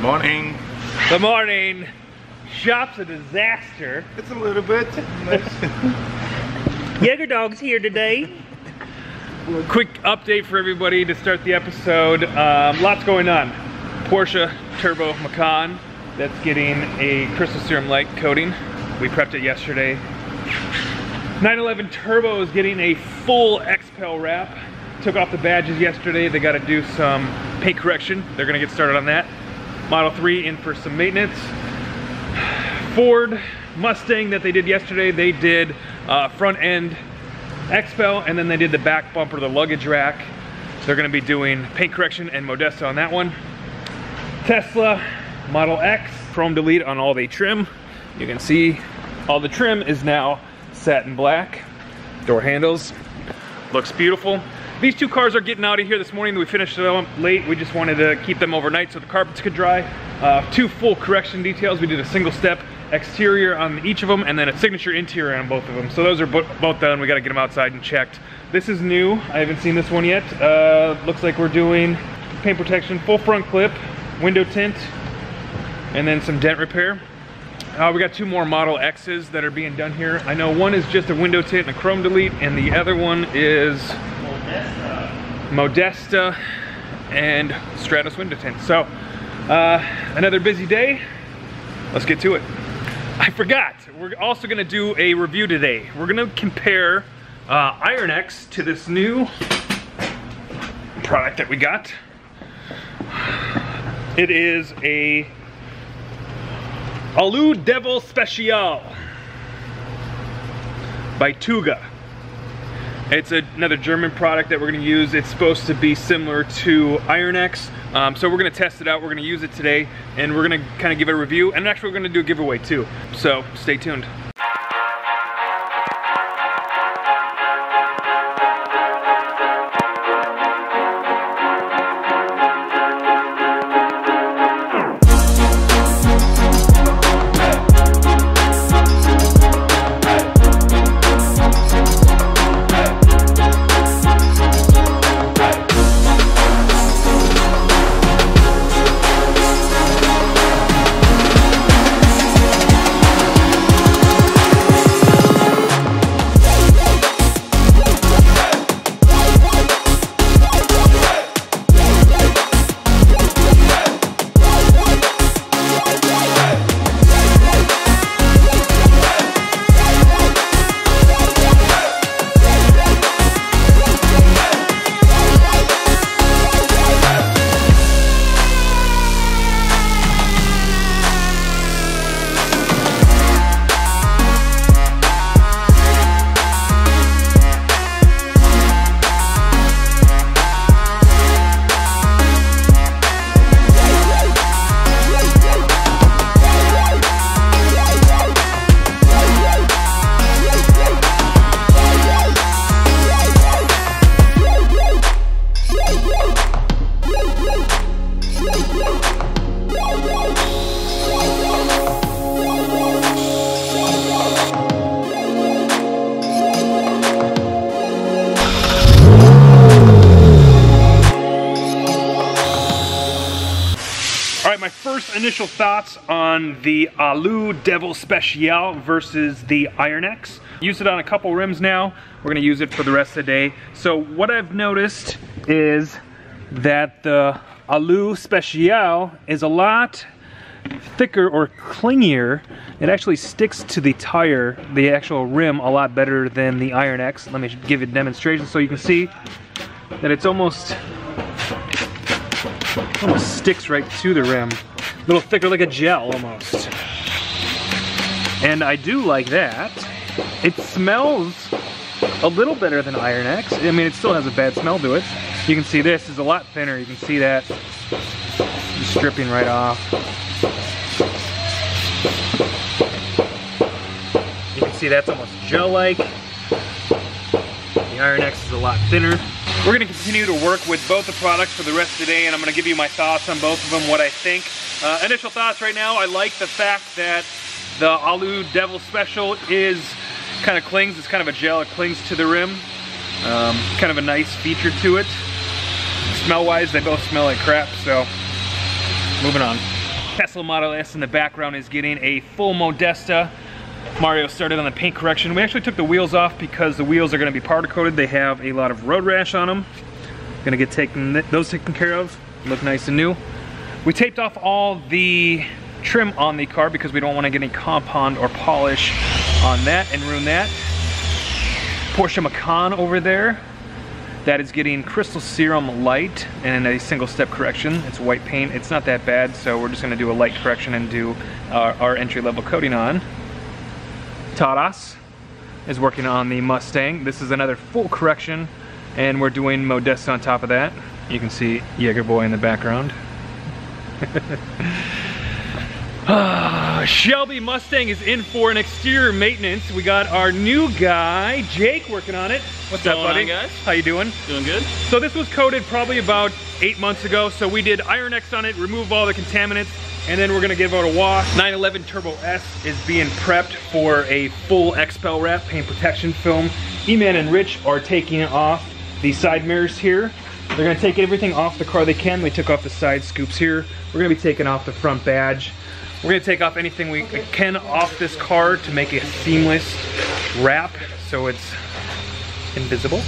Morning. Good morning. Shop's a disaster. It's a little bit. Jaeger Dog's here today. Quick update for everybody to start the episode. Um, lots going on. Porsche Turbo Macan that's getting a crystal serum light coating. We prepped it yesterday. 911 Turbo is getting a full XPEL wrap. Took off the badges yesterday. They got to do some paint correction. They're going to get started on that. Model 3 in for some maintenance. Ford Mustang that they did yesterday, they did uh, front end XPEL and then they did the back bumper, the luggage rack. They're gonna be doing paint correction and Modesta on that one. Tesla Model X, chrome delete on all the trim. You can see all the trim is now satin black. Door handles, looks beautiful. These two cars are getting out of here this morning. We finished them late. We just wanted to keep them overnight so the carpets could dry. Uh, two full correction details. We did a single step exterior on each of them and then a signature interior on both of them. So those are both done. We got to get them outside and checked. This is new. I haven't seen this one yet. Uh, looks like we're doing paint protection, full front clip, window tint, and then some dent repair. Uh, we got two more Model X's that are being done here. I know one is just a window tint and a chrome delete, and the other one is Modesta and Stratus window tint. So, uh, another busy day. Let's get to it. I forgot, we're also gonna do a review today. We're gonna compare uh, IronX to this new product that we got. It is a Alu Devil Special by Tuga. It's a, another German product that we're gonna use. It's supposed to be similar to IronX. Um, so we're gonna test it out. We're gonna use it today and we're gonna kind of give it a review. And actually we're gonna do a giveaway too. So stay tuned. Initial thoughts on the Alu Devil Special versus the Iron X. Used it on a couple rims now. We're gonna use it for the rest of the day. So what I've noticed is that the Alu Special is a lot thicker or clingier. It actually sticks to the tire, the actual rim, a lot better than the Iron X. Let me give you a demonstration so you can see that it's almost almost sticks right to the rim little thicker like a gel almost. And I do like that. It smells a little better than Iron X. I mean, it still has a bad smell to it. You can see this is a lot thinner. You can see that stripping right off. You can see that's almost gel-like. The Iron X is a lot thinner. We're gonna continue to work with both the products for the rest of the day and I'm gonna give you my thoughts on both of them, what I think. Uh, initial thoughts right now, I like the fact that the Alu Devil Special is kind of clings, it's kind of a gel, it clings to the rim. Um, kind of a nice feature to it. Smell-wise, they both smell like crap, so moving on. Tesla Model S in the background is getting a full Modesta. Mario started on the paint correction. We actually took the wheels off because the wheels are going to be powder coated. They have a lot of road rash on them. Gonna get taken those taken care of. Look nice and new. We taped off all the trim on the car because we don't want to get any compound or polish on that and ruin that. Porsche Macan over there. That is getting crystal serum light and a single step correction. It's white paint. It's not that bad, so we're just gonna do a light correction and do uh, our, our entry level coating on. Taras is working on the Mustang. This is another full correction and we're doing Modesta on top of that. You can see Jaeger Boy in the background. Ah, Shelby Mustang is in for an exterior maintenance. We got our new guy, Jake, working on it. What's up, buddy? On, guys? How you doing? Doing good. So this was coated probably about eight months ago. So we did Iron X on it, remove all the contaminants, and then we're gonna give it a wash. 911 Turbo S is being prepped for a full XPEL wrap, paint protection film. E-Man and Rich are taking off the side mirrors here. They're gonna take everything off the car they can. We took off the side scoops here. We're gonna be taking off the front badge. We're gonna take off anything we can off this car to make a seamless wrap so it's invisible.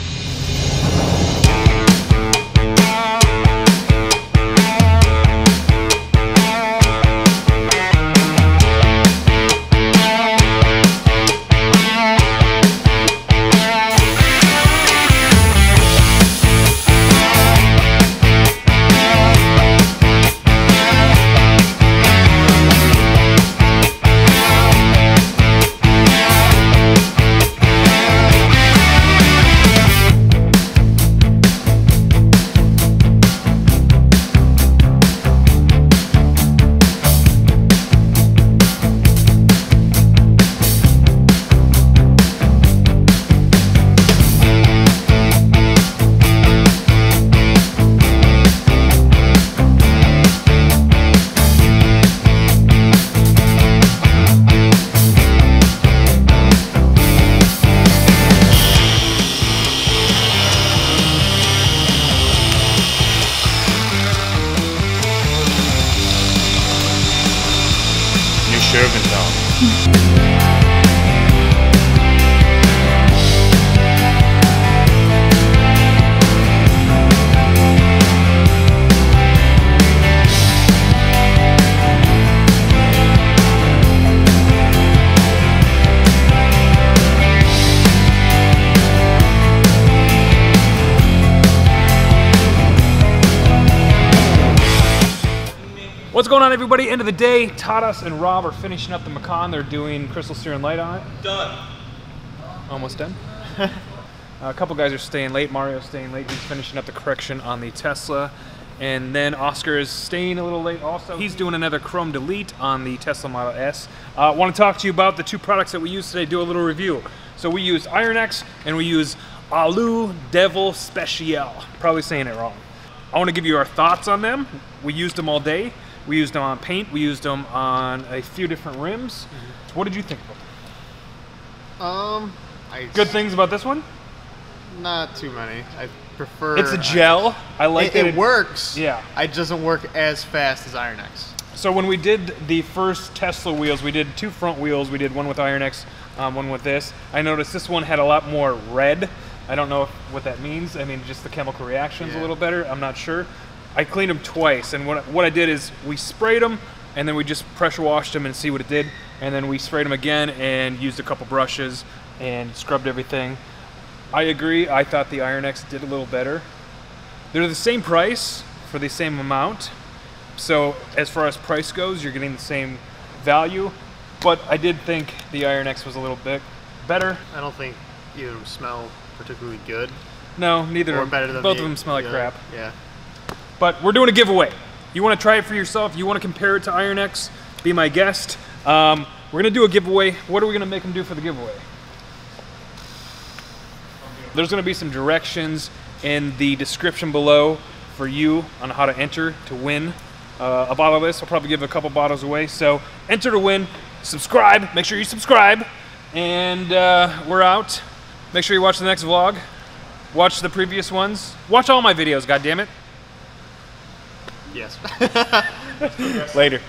What's going on, everybody? End of the day, Tadas and Rob are finishing up the Macan. They're doing crystal serum light on it. Done. Almost done. a couple guys are staying late. Mario's staying late. He's finishing up the correction on the Tesla. And then Oscar is staying a little late also. He's doing another Chrome Delete on the Tesla Model S. I uh, want to talk to you about the two products that we use today, do a little review. So we use IronX and we use Alu Devil Special. Probably saying it wrong. I want to give you our thoughts on them. We used them all day. We used them on paint. We used them on a few different rims. Mm-hmm. What did you think about them? Um, I good things about this one? Not too many. I prefer. It's a gel. I, I like it. It, it works. Yeah. It doesn't work as fast as Iron X. So when we did the first Tesla wheels, we did two front wheels. We did one with Iron X, um, one with this. I noticed this one had a lot more red. I don't know what that means. I mean, just the chemical reactions yeah. a little better. I'm not sure. I cleaned them twice, and what, what I did is we sprayed them, and then we just pressure washed them and see what it did, and then we sprayed them again and used a couple brushes and scrubbed everything. I agree. I thought the Iron X did a little better. They're the same price for the same amount, so as far as price goes, you're getting the same value. But I did think the Iron X was a little bit better. I don't think either of them smell particularly good. No, neither. Or better than both the, of them smell like crap. Yeah. But we're doing a giveaway. You want to try it for yourself? You want to compare it to Iron X? Be my guest. Um, we're going to do a giveaway. What are we going to make them do for the giveaway? There's going to be some directions in the description below for you on how to enter to win uh, a bottle of this. I'll probably give a couple bottles away. So enter to win. Subscribe. Make sure you subscribe. And uh, we're out. Make sure you watch the next vlog. Watch the previous ones. Watch all my videos, God damn it. Yes. Later.